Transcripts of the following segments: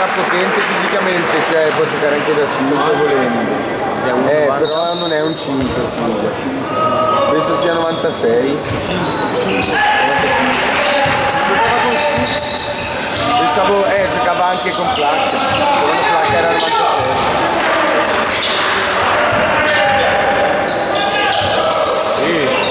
sarà potente fisicamente, cioè può giocare anche da 5 volendo. Eh, però non è un 5 figlio. Penso sia 96. Pensavo, eh, giocava anche con Flack. Quando Flack era 96. Sì.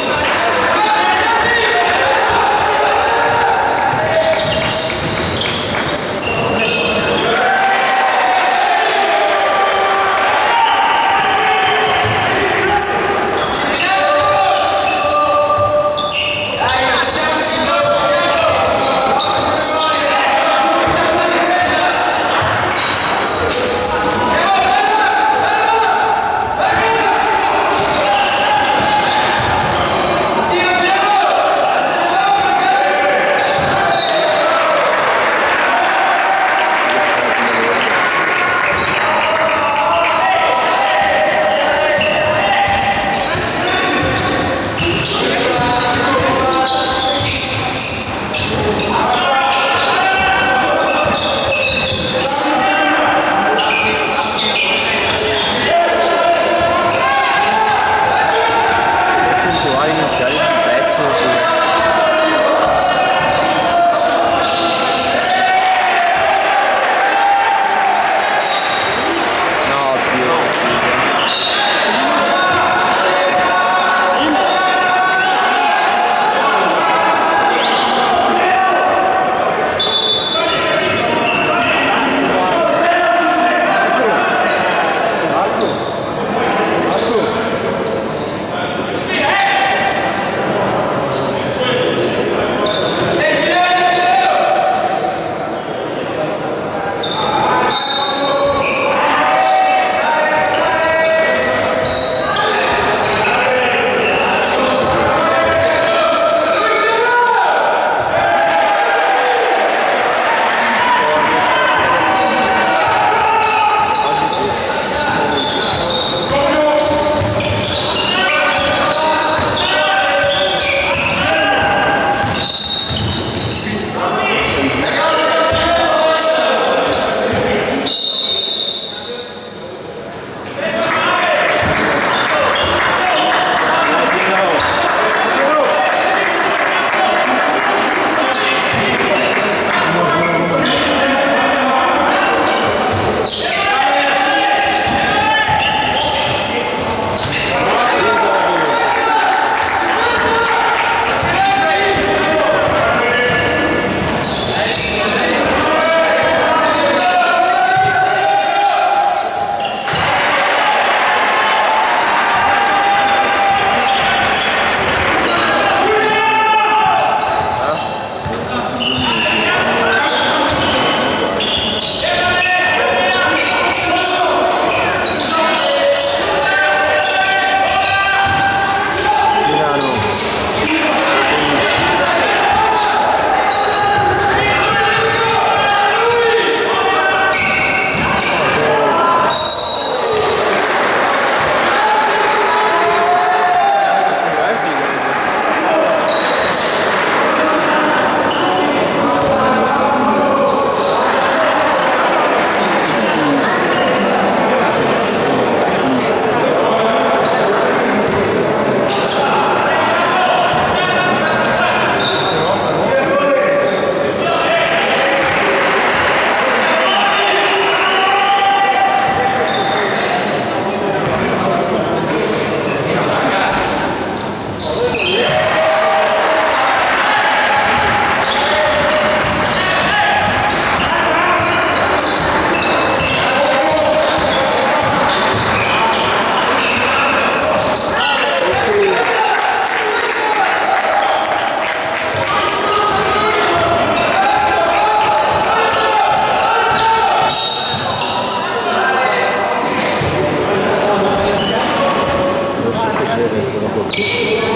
Amen.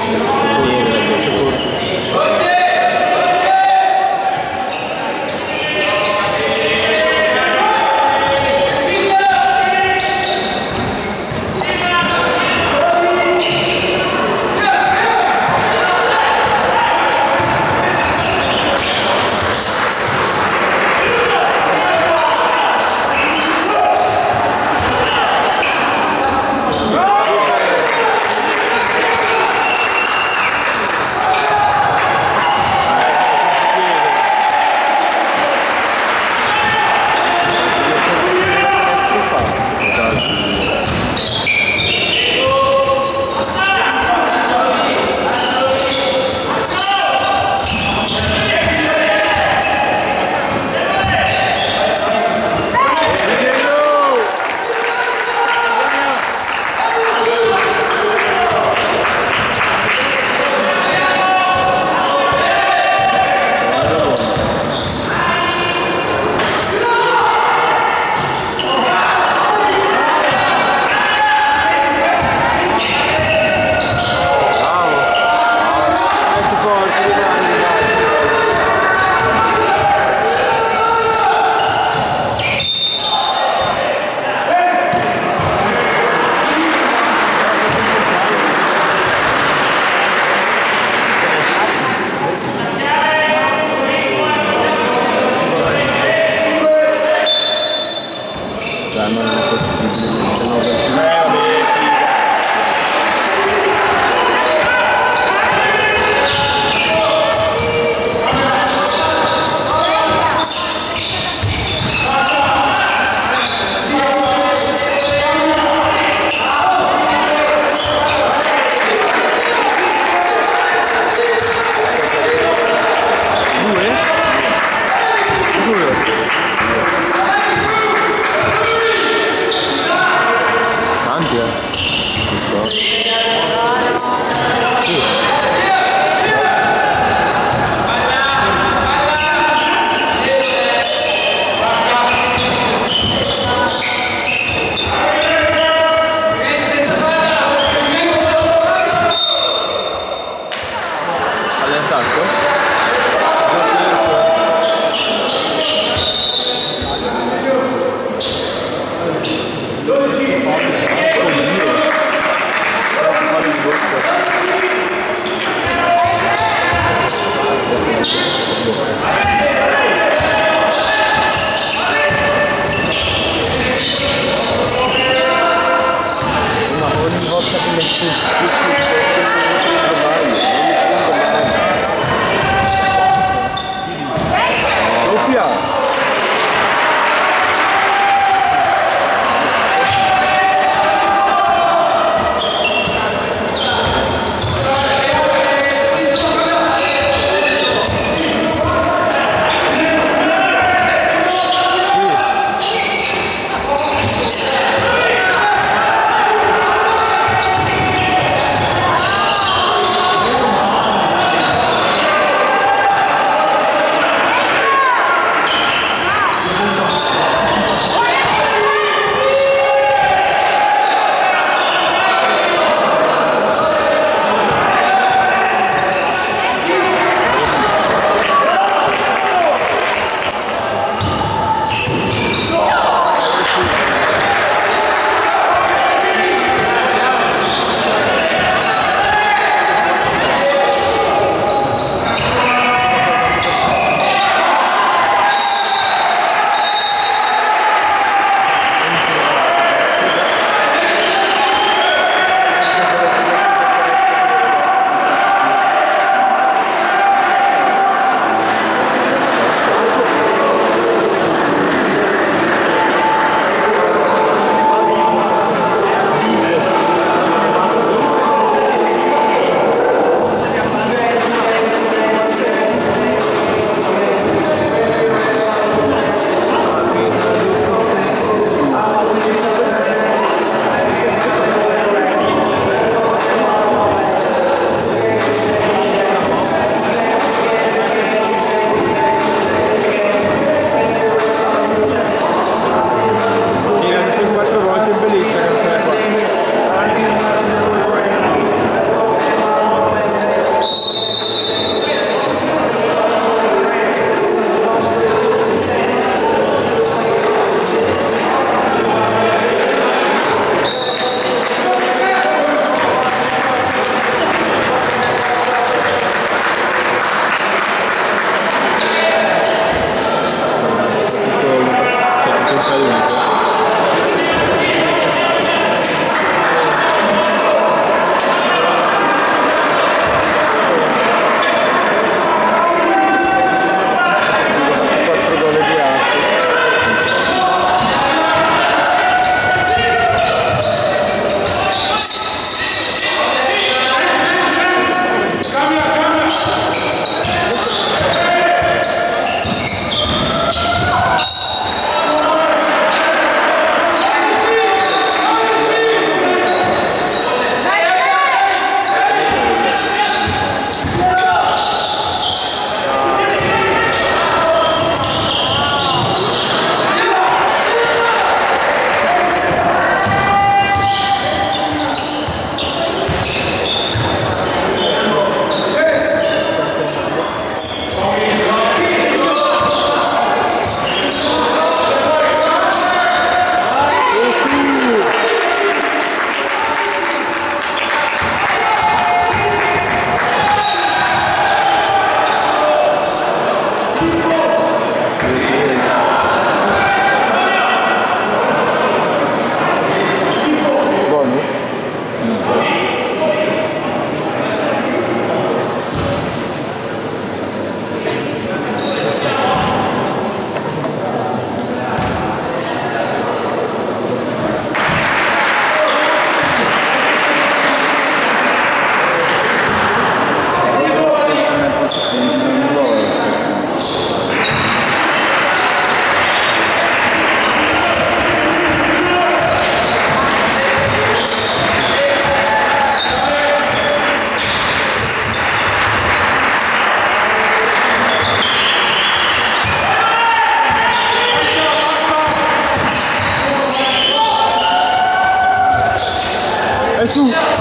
È su!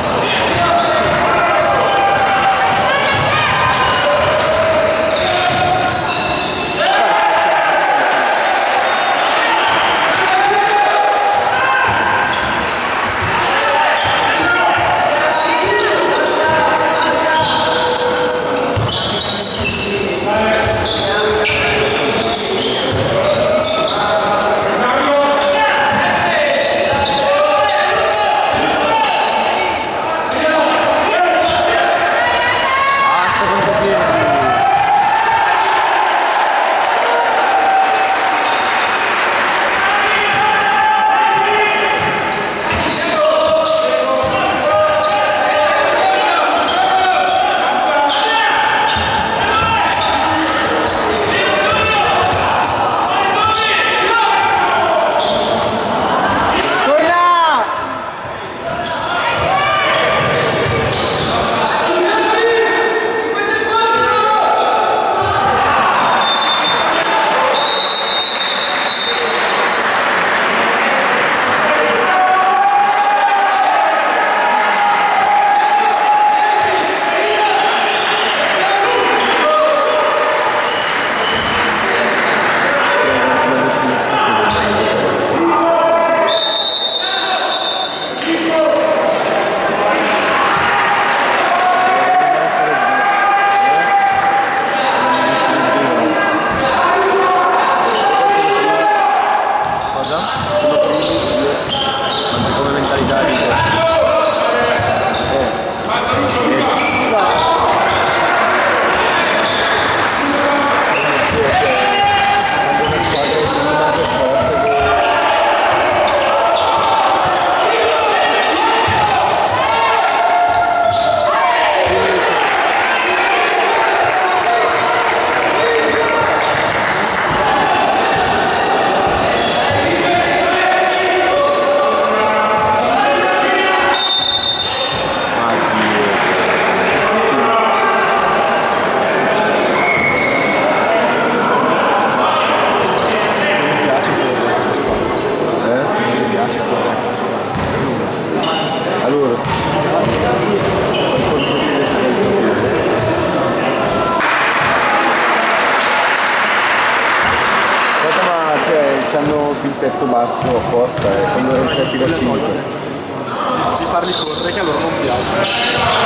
Basso apposta e quando non setti da 5 di farli correre che a loro non piace